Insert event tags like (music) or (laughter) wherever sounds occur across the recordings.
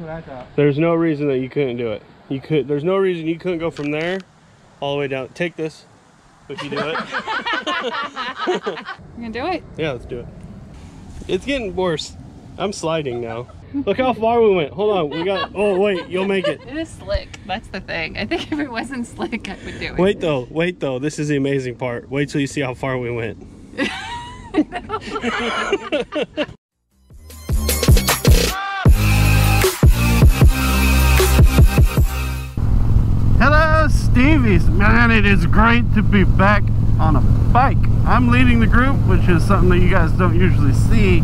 what I thought. There's no reason that you couldn't do it. You could. There's no reason you couldn't go from there all the way down. Take this if you do it. (laughs) You gonna do it? yeah, let's do it. It's getting worse. I'm sliding now. Look how far we went. Hold on. We got. Oh wait, you'll make it. It is slick. That's the thing. I think if it wasn't slick, I would do it. Wait though. Wait though. This is the amazing part. Wait till you see how far we went. (laughs) (laughs) Hello, Stevies. Man, it is great to be back on a bike. I'm leading the group, which is something that you guys don't usually see.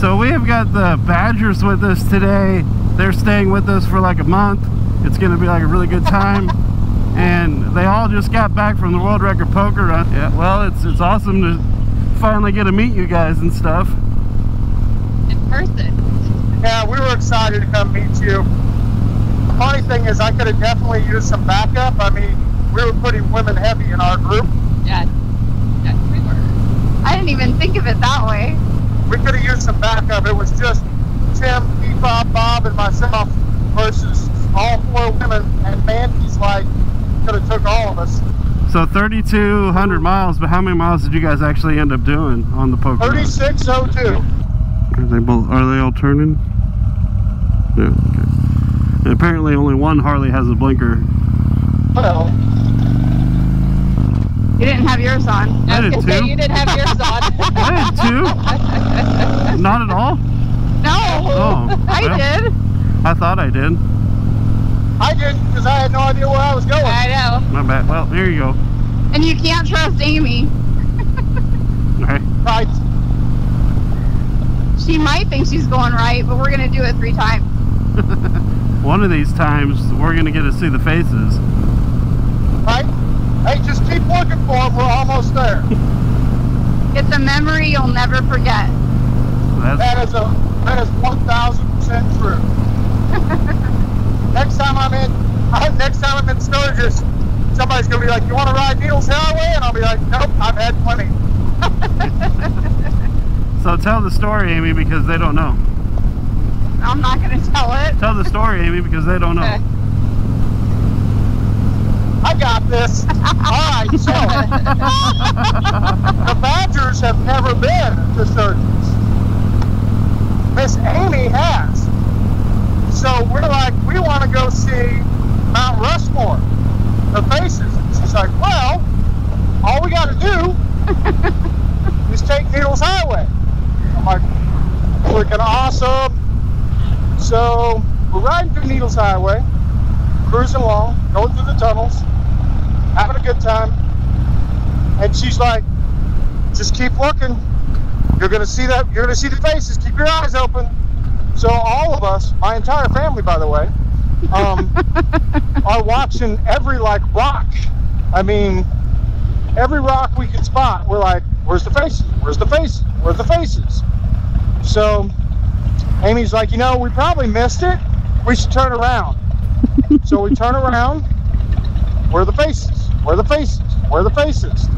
So we have got the Badgers with us today. They're staying with us for like a month. It's going to be like a really good time. (laughs) and they all just got back from the World Record Poker Run. Yeah, well, it's it's awesome to finally get to meet you guys and stuff. In person. Yeah, we were excited to come meet you. Funny thing is, I could have definitely used some backup. I mean, we were pretty women heavy in our group. Yeah. Yeah, we were. I didn't even think of it that way. We could have used some backup. It was just Tim, Bob, Bob, and myself versus all four women. And Mandy's like, could have took all of us. So 3,200 miles, but how many miles did you guys actually end up doing on the poker? run? 3602. Are they both? Are they all turning? Yeah. Okay. And apparently, only one Harley has a blinker. Well, You didn't have yours on. I did was too. you didn't have yours on. (laughs) I did too. Not at all. No, Oh, I well, did. I thought I did. I didn't because I had no idea where I was going. I know. My bad. Well, here you go. And you can't trust Amy. Okay. Right. She might think she's going right, but we're gonna do it three times. (laughs) One of these times, we're gonna get to see the faces. Right? Hey, just keep looking for them. We're almost there. (laughs) It's a memory you'll never forget. That's That is a that is one thousand percent true. (laughs) next time I'm in, (laughs) next time I'm in Sturgis, somebody's gonna be like, "You want to ride Needles Highway?" And I'll be like, "Nope, I've had plenty." so. Tell the story, Amy, because they don't know. I'm not gonna tell it. Tell the story, Amy, because they don't know. Okay. I got this. (laughs) All right, so the Badgers have never been to Sturgis. Miss Amy has. So we're like, we want to go see Mount Rushmore, the faces. She's like, well, all we got to do (laughs) is take Needles Highway. I'm like, freaking awesome. So we're riding through Needles Highway, cruising along, going through the tunnels, having a good time. And she's like, just keep looking. You're gonna see that. You're gonna see the faces. Keep your eyes open. So all of us, my entire family, by the way, um, (laughs) are watching every like rock. I mean, every rock we can spot. We're like, where's the faces? Where's the faces? Where's the faces? So Amy's like, you know, we probably missed it. We should turn around. (laughs) so we turn around. Where are the faces? Where are the faces? Where are the faces?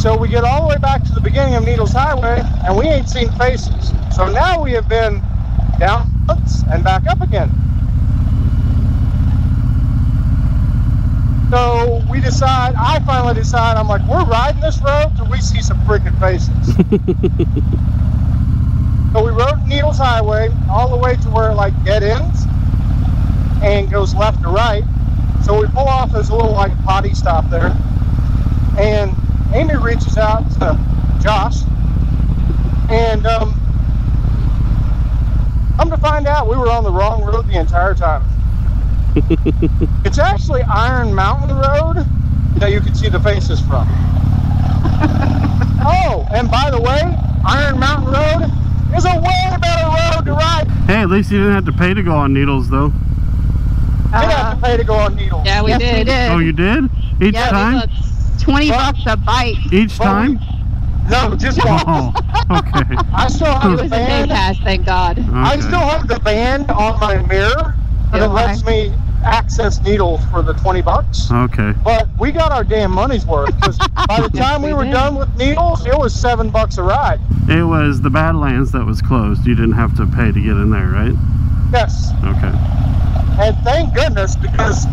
So we get all the way back to the beginning of Needles Highway, and we ain't seen faces. So now we have been down and back up again. So we decide, I finally decide, I'm like, we're riding this road till we see some freaking faces. (laughs) so we rode Needles Highway all the way to where it like dead ends and goes left to right. So we pull off, a little like potty stop there. And Amy reaches out to Josh. And um, come to find out, we were on the wrong road the entire time. (laughs) it's actually Iron Mountain Road that you can see the faces from. (laughs) oh, and by the way, Iron Mountain Road is a way better road to ride. Hey, at least you didn't have to pay to go on needles, though. You didn't have to pay to go on Needles. Yeah, we yes, did. we did. Oh, you did? Each Yeah, time? Looked. 20 bucks a bite. Each Well, time? No, just oh, once. Oh, (laughs) okay. I still have It the was a day pass, thank God. I still have the band on my mirror, but Yeah, it why? lets me access needles for the 20 bucks. Okay. But we got our damn money's worth because (laughs) by the time we we were did. done with needles, it was seven bucks a ride. It was the Badlands that was closed. You didn't have to pay to get in there, right? Yes. Okay. And thank goodness because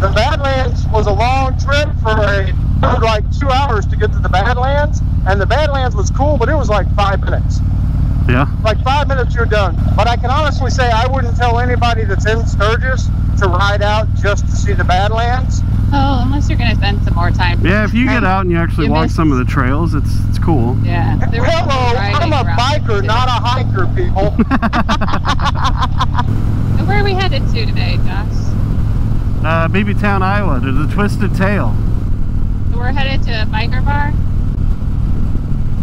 the Badlands was a long trip for a for like two hours to get to the Badlands, and the Badlands was cool, but it was like five minutes. Yeah. Like five minutes, you're done. But I can honestly say I wouldn't tell anybody that's in Sturgis to ride out just to see the Badlands. Oh, unless you're gonna spend some more time. Yeah, if you get out and you actually You walk missed- some of the trails, it's it's cool. Yeah. there was some Hello, I'm a biker, too. not a hiker, people. (laughs) (laughs) So where are we headed to today, Josh? Uh, Baby Town, Iowa, to the Twisted Tail. So we're headed to a biker bar,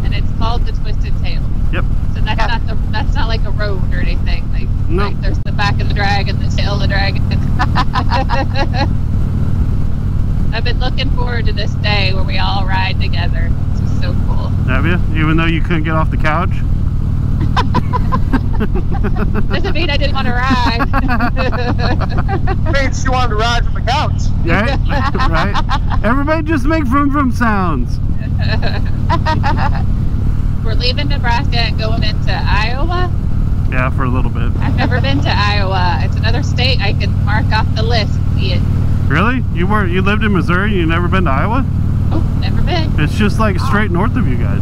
and it's called the Twisted Tail. Yep. So that's not the that's not like a road or anything. Like, No. like there's the back of the dragon, the tail of the dragon. (laughs) I've been looking forward to this day where we all ride together. It's just so cool. Have you? Even though you couldn't get off the couch? (laughs) Doesn't mean I didn't want to ride. (laughs) means she wanted to ride from the couch. Right? right? Everybody just make vroom vroom sounds. We're leaving Nebraska and going into Iowa. Yeah, for a little bit. I've never been to Iowa. It's another state I can mark off the list. See it. Really? You were you lived in Missouri and you never been to Iowa? Oh, never been. It's just like straight north of you guys.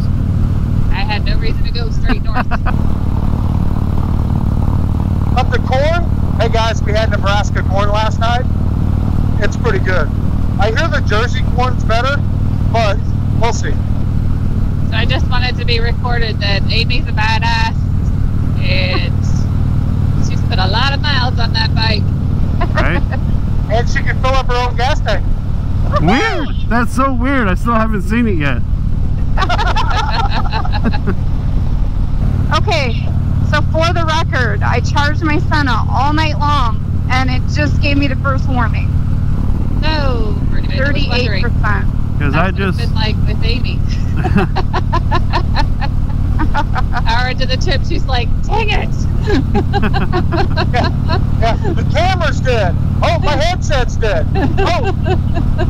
I had no reason to go straight north. (laughs) But the corn, hey guys, we had Nebraska corn last night. It's pretty good. I hear the Jersey corn's better, but we'll see. So I just wanted to be recorded that Amy's a badass and she's put a lot of miles on that bike. Right? (laughs) And she can fill up her own gas tank. weird. That's so weird. I still haven't seen it yet. (laughs) Okay, so for the record, I charged my Sena all night long, and it just gave me the first warning. No, for anybody that was Thirty-eight wondering, percent. Because I that's it's just been like with Amy. Hour into the trip, she's like, "Dang it!" (laughs) Yeah, the camera's dead. Oh, my headset's dead. Oh,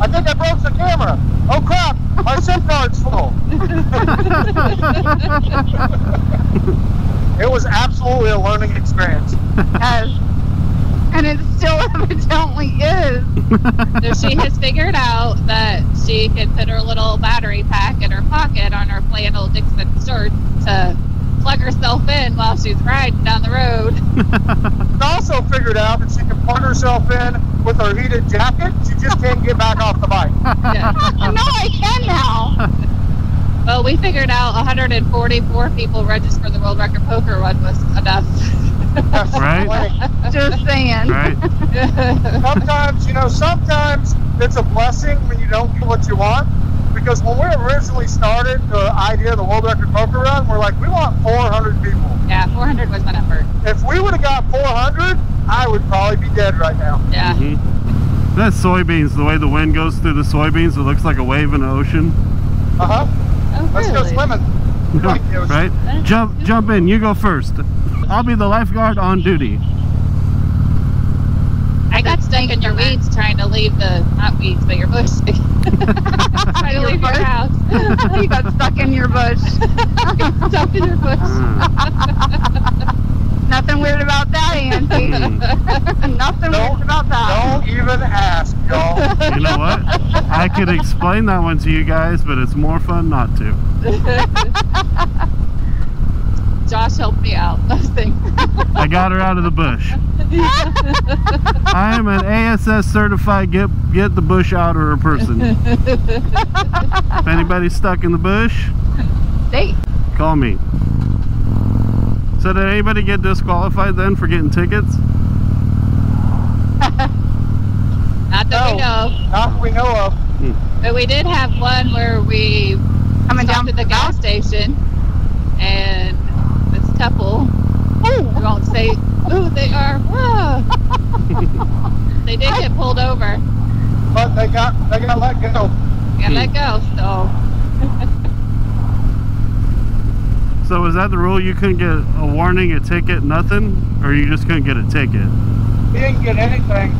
I think I broke the camera. Oh crap, my SIM card's full. (laughs) It was absolutely a learning experience. Yes. And it still (laughs) evidently is. (laughs) so she has figured out that she can put her little battery pack in her pocket on her flannel Dixxon shirt to plug herself in while she's riding down the road. (laughs) She also figured out that she can plug herself in with her heated jacket. She just can't get back off the bike. Yeah. no, I can now. Well, we figured out 144 people registered for the World Record Poker Run was enough. That's Right. (laughs) Just saying. right. (laughs) sometimes, you know, sometimes it's a blessing when you don't get what you want. Because when we originally started the idea of the World Record Poker Run, we're like, we want 400 people. yeah, 400 was my number. If we would have got 400, I would probably be dead right now. Yeah. Mhm. That's soybeans. The way the wind goes through the soybeans, it looks like a wave in the ocean. Uh huh. Oh, Let's go swimming. (laughs) Like right? Jump, jump in. You go first. I'll be the lifeguard on duty. I got stuck in your weeds trying to leave the, not weeds, but your bush. (laughs) trying to Your leave your house. (laughs) you got stuck in your bush. (laughs) stuck in your bush. Nothing weird about that, Auntie. hmm. Nothing Don't- weird about that. Don't even ask, y'all. You know what? I could explain that one to you guys, but it's more fun not to. Josh helped me out. (laughs) Those things. I got her out of the bush. (laughs) I am an ASS certified get get the bush outer person. If anybody's stuck in the bush, Safe. call me. So did anybody get disqualified then for getting tickets? (laughs) Not that we know. Not that we know of. Hmm. But we did have one where we Coming down stopped at the gas station and this couple, we won't say who they are. Ah. (laughs) they did get pulled over But they got they got let go. and let go. So (laughs) So was that the rule? You couldn't get a warning, a ticket, nothing, or you just couldn't get a ticket? He didn't get anything.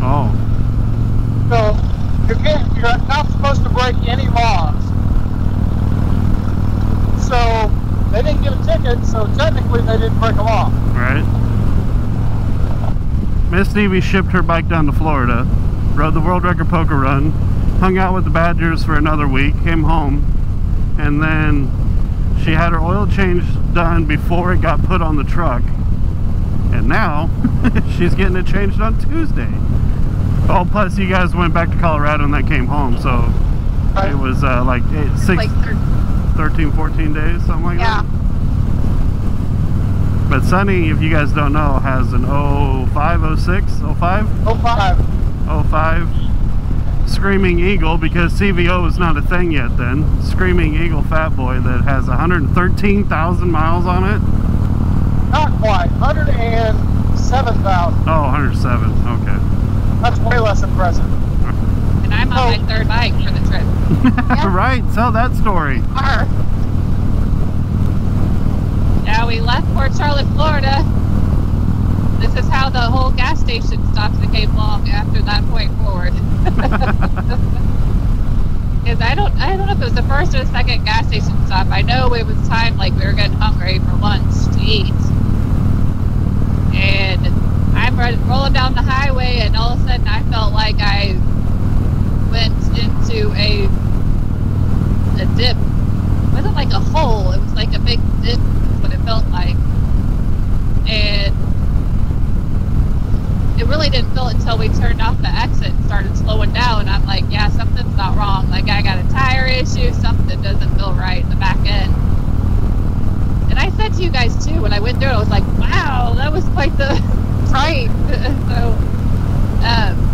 Oh, So you can't, you're not supposed to break any laws. So they didn't get a ticket, so technically they didn't break a law. right. Miss Stevie shipped her bike down to Florida, rode the world record poker run, hung out with the Badgers for another week, came home, and then she had her oil change done before it got put on the truck. And now (laughs) she's getting it changed on Tuesday. Oh, plus you guys went back to Colorado and then came home, so Right. it was uh, like eight, six, Like, thir- 13, 14 days, something like yeah. that. But Sunny, if you guys don't know, has an 05, 06, 05, Oh five. 05 Screaming Eagle because CVO is not a thing yet then. Screaming Eagle Fat Boy that has 113,000 miles on it. Not quite. Hundred and seven thousand. Oh, 107. Okay. That's way less impressive. (laughs) And I'm my third bike for the trip. (laughs) right, tell that story. Now we left Port Charlotte, Florida. This is how the whole gas station stops became long after that point forward. (laughs) Because I don't, I don't know if it was the first or the second gas station stop. I know it was time like we were getting hungry for lunch to eat, and I'm rolling down the highway, and all of a sudden I felt like I went into a a dip. It wasn't like a hole. It was like a big dip. What it felt like, and it really didn't feel until we turned off the exit and started slowing down. I'm like, yeah, something's not wrong. Like I got a tire issue. Something doesn't feel right in the back end. And I said to you guys too when I went through it, I was like, wow, that was quite the (laughs) Right. (laughs) so, um,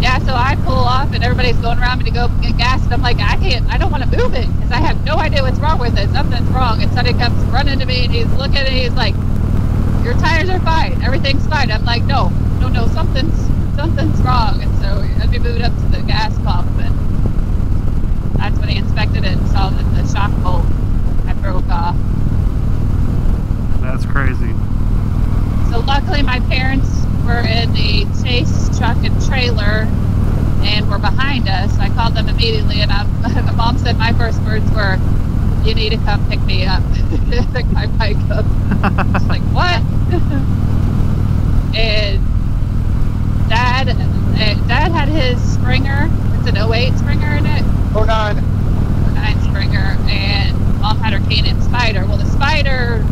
yeah, so I pull off and everybody's going around me to go get gas. And I'm like, I can't, I don't want to move it because I have no idea what's wrong with it. Something's wrong. And Sonny comes running to me and he's looking and he's like, your tires are fine. Everything's fine. I'm like, no, no, no, something's, something's wrong. And so as we moved up to the gas pump and that's when he inspected it and saw that the shock bolt had broke off. That's crazy. So luckily, my parents were in the chase truck and trailer and were behind us. I called them immediately, and I'm, (laughs) the mom said my first words were, "You need to come pick me up, (laughs) pick my bike up." She's like, "What?" and dad, uh, dad had his Springer. It's an 08 Springer in it. Oh nine. Nine Springer, and mom had her Can-Am Spyder. Well, the Spyder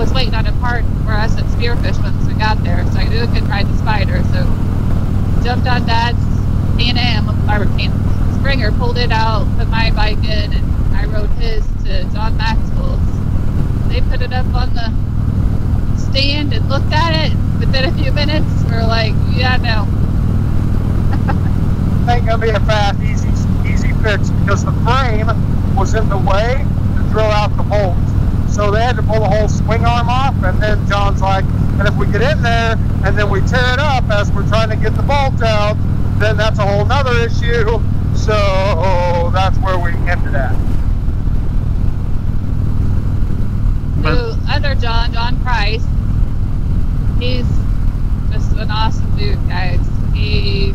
was waiting on a part for us at Spearfish we got there, so I knew I couldn't ride the Spyder. So jumped on Dad's Can-Am, or Can-Am Springer, pulled it out, put my bike in, and I rode his to John Maxwell's. They put it up on the stand and looked at it. Within a few minutes, we're like, yeah, no, (laughs) Ain't gonna be a fast, easy, easy fix because the frame was in the way to drill out the bolts. So they had to pull the whole swing arm off, and then John's like, and if we get in there and then we tear it up as we're trying to get the bolt out, then that's a whole nother issue. So that's where we ended at. Who other John, John Price, he's just an awesome dude, guys. He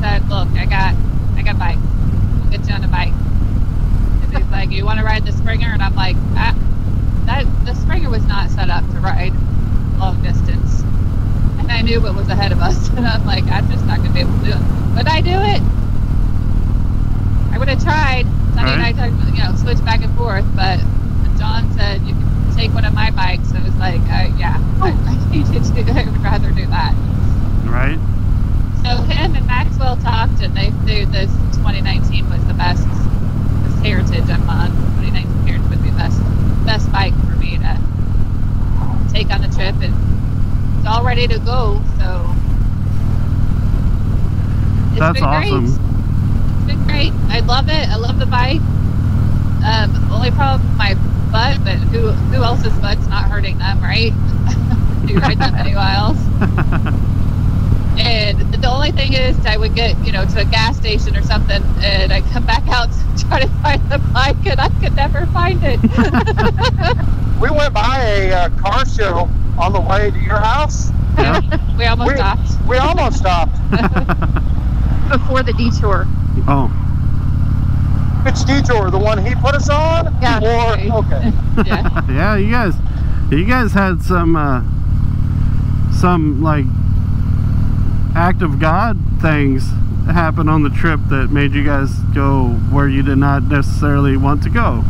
said, "Look, I got, I got bike. We'll get you on a bike." And he's like, "You want to ride the Springer?" And I'm like, ah, "That the Springer was not set up to ride long distance." And I knew what was ahead of us, (laughs) and I'm like, "I'm just not gonna be able to do it." Would I do it? I would have tried. Sunny and I, talked, you know, switch back and forth, but John said you can take one of my bikes. So it was like, uh, yeah, I, I (laughs) need to. I would rather do that. Right? So him and Maxwell talked, and they knew this 2019 was the best. This Heritage I'm on 2019 Heritage would be the best best bike for me to take on the trip, and it's all ready to go. So it's That's been great. awesome. It's been great. I love it. I love the bike. Um, only problem my butt, but who who else's butt's not hurting them, right? (laughs) you ride that many miles. (laughs) And the only thing is, I would get, you know, to a gas station or something, and I come back out to (laughs) try to find the bike, and I could never find it. (laughs) We went by a uh, car show on the way to your house. Yeah. we almost We, stopped. we almost stopped. (laughs) Before the detour. oh, Which detour? The one he put us on? Yeah. Or okay. yeah. yeah, you guys, you guys had some uh, some like act of God things happen on the trip that made you guys go where you did not necessarily want to go.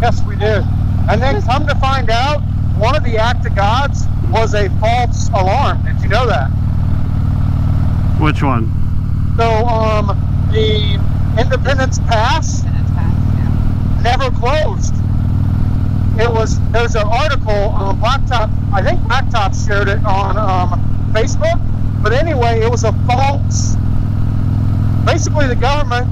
Yes, we did. And then come to find out, one of the act of gods was a false alarm. Did you know that? Which one? So, um, the Independence Pass Minutes past, yeah. never closed. It was there's an article on Blacktop. I think Blacktop shared it on um, Facebook. But anyway, it was a false. Basically, the government.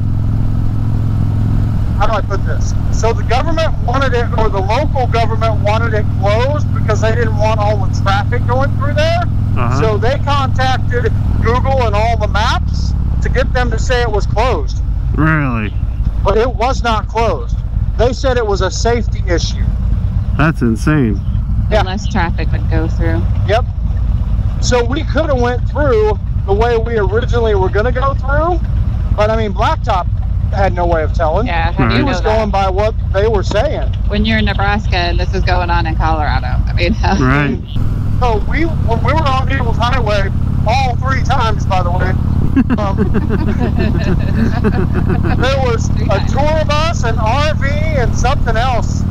How do I put this? So the government wanted it, or the local government wanted it closed because they didn't want all the traffic going through there. Uh-huh. So they contacted Google and all the maps to get them to say it was closed Really? but it was not closed. They said it was a safety issue. That's insane. Yeah. Less traffic would go through. Yep. So we could have went through the way we originally were going to go through, but I mean, Blacktop had no way of telling. Yeah, how do Right. He you know was that? going by what they were saying. when you're in Nebraska and this is going on in Colorado. I mean, (laughs) how- Right. So we when we were on Needles Highway all three times, by the way. Um, (laughs) there was a tour bus, an RV, and something else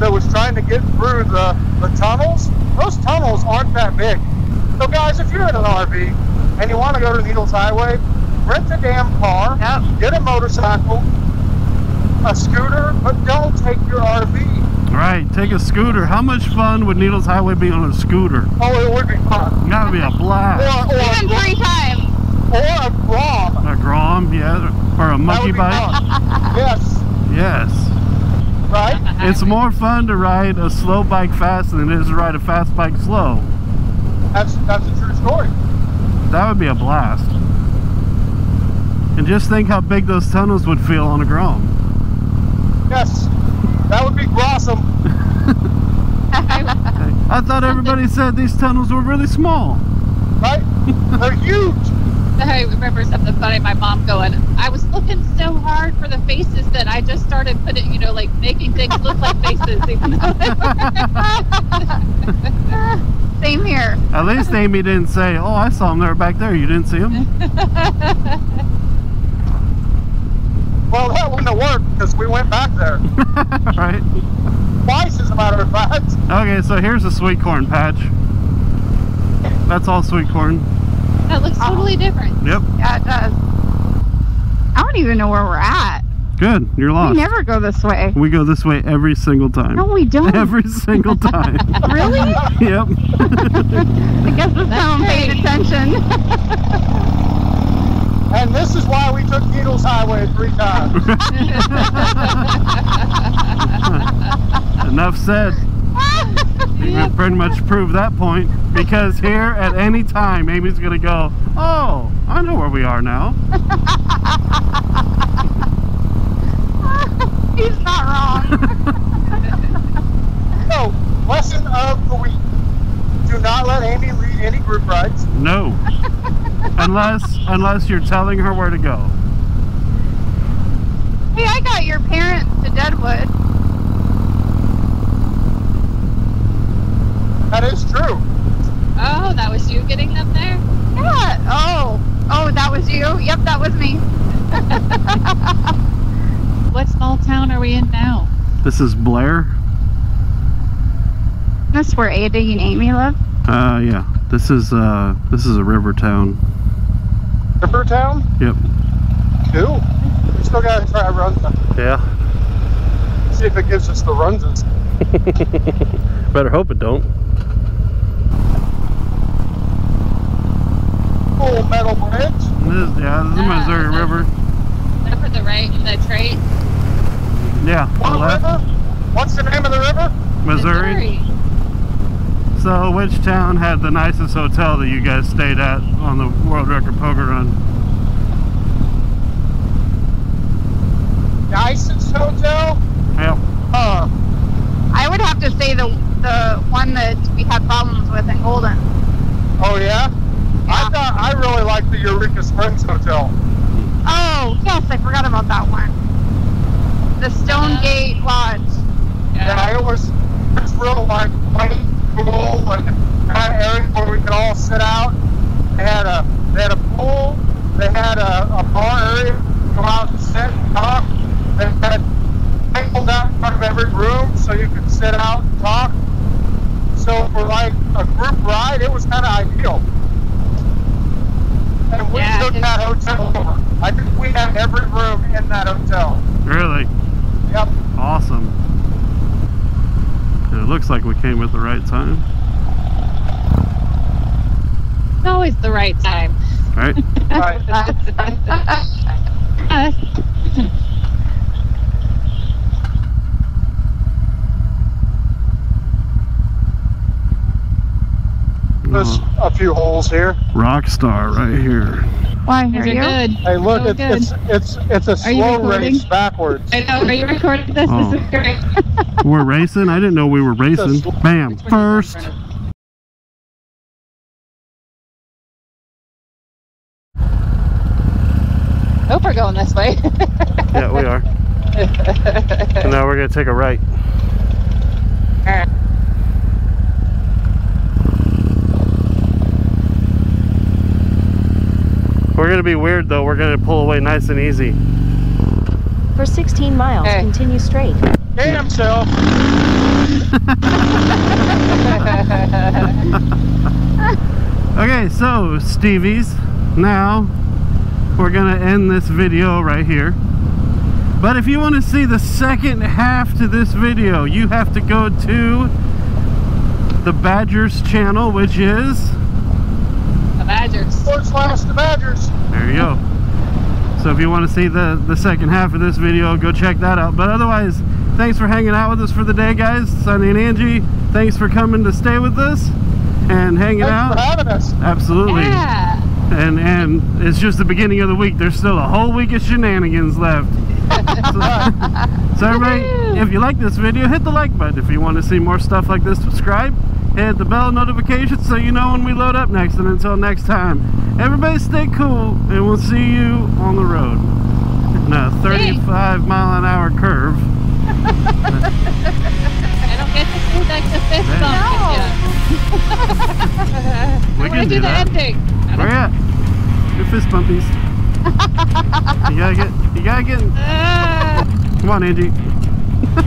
that was trying to get through the, the tunnels. Those tunnels aren't that big. So, guys, if you're in an RV and you want to go to Needles Highway, rent a damn car, Yep. get a motorcycle, a scooter, but don't take your RV. Right. Take a scooter. How much fun would Needles Highway be on a scooter? Oh, it would be fun. Gotta be a blast. Or, or, Even a, three times. or a Grom. A Grom, yeah, or a That monkey bike. Yes, Yes. right? It's more fun to ride a slow bike fast than it is to ride a fast bike slow. That's that's a true story. That would be a blast. And just think how big those tunnels would feel on the ground. Yes, that would be awesome. (laughs) I thought everybody said these tunnels were really small. Right? They're huge. I remember something funny. My mom going, I was looking so hard for the faces that I just started putting, you know, like making things look like faces. Even though they weren't. Same here. At least (laughs) Amy didn't say, "Oh, I saw them. there back there. You didn't see them." (laughs) Well, that wouldn't have worked because we went back there (laughs) right? twice, as a matter of fact. Okay, so here's a sweet corn patch. That's all sweet corn. that looks totally uh-huh. different. Yep. Yeah, it does. I don't even know where we're at. Good. You're lost. We never go this way. We go this way every single time. No, we don't. Every single time. (laughs) Really? yep. (laughs) I guess this time I'm paying attention. (laughs) And this is why we took Needles Highway three times. Enough said. You can pretty much prove that point because here at any time Amy's gonna go, oh, I know where we are now. He's not wrong. (laughs) So, lesson of the week. Do not let Amy lead any group rides. No. unless unless you're telling her where to go. Hey, I got your parents to Deadwood. That is true. Oh, that was you getting them there? Yeah. Oh. Oh, that was you? Yep, that was me. What small town are we in now? This is Blair. That's where Ada and Amy live. Uh yeah. This is uh this is a river town. River town? Yep. Cool. We still gotta try Runza. Yeah. See if it gives us the Runzas. (laughs) (laughs) Better hope it don't. Full metal bridge. This is, yeah, this is the Missouri River. Up at the right, the trait. Yeah, What river? What's the name of the river? Missouri. So, which town had the nicest hotel that you guys stayed at on the World Record Poker Run? Nicest Hotel? Yep. Uh, I would have to say the the one that we had problems with in Golden. oh yeah? I Yeah. thought I really liked the Eureka Springs Hotel. Oh, yes, I forgot about that one. The Stonegate Lodge. Yeah, it was it's real like white cool and kind of area where we could all sit out. They had a they had a pool. They had a, a bar area. Come out and sit and talk. They had tables out in front of every room so you could sit out and talk. So for like a group ride, it was kind of ideal. And we Yeah, took it- that hotel over. I think we had every room in that hotel. Really? Yep. Awesome. And it looks like we came at the right time, It's always the right time. right? Right. There's uh-huh. a few holes here. Rock star right here. Why these are are you? good. Hey, look, it's, good. it's it's it's a Are you slow recording? race backwards. I know. Are you recording this? Oh. This is great. (laughs) We're racing? I didn't know we were racing. Bam. First. Hope we're going this way. (laughs) Yeah, we are. (laughs) And now we're going to take a right. We're going to be weird though. We're going to pull away nice and easy. For 16 miles, Okay. continue straight. Damn (laughs) self. Okay, so Stevies, now we're gonna end this video right here. But if you want to see the second half to this video, you have to go to the Badgers channel, which is the Badgers. Forward slash the Badgers. There you go. So if you want to see the the second half of this video, go check that out. But otherwise, thanks for hanging out with us for the day, guys. Sunny and Angie, thanks for coming to stay with us and hanging Thanks out. for having us. Absolutely. Yeah. and and it's just the beginning of the week. There's still a whole week of shenanigans left. (laughs) so, so everybody, if you like this video, hit the like button. If you want to see more stuff like this, subscribe. Hit the bell notification so you know when we load up next. And until next time, everybody stay cool, and we'll see you on the road. In a 35 mile an hour curve. I don't get to do like the fist Hey. bump with you. We I can want to do do the that. ending. I Where don't- at? Your fist bumpies. you gotta get. You gotta get. Ah, Come on, Angie.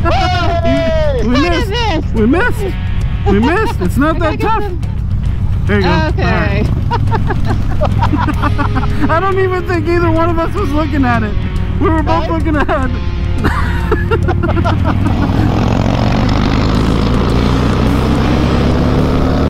Hey! We what is missed. this? We missed. We missed. It's not that tough. There you go. Okay. Right. (laughs) I don't even think either one of us was looking at it. We were both Right? looking ahead. (laughs)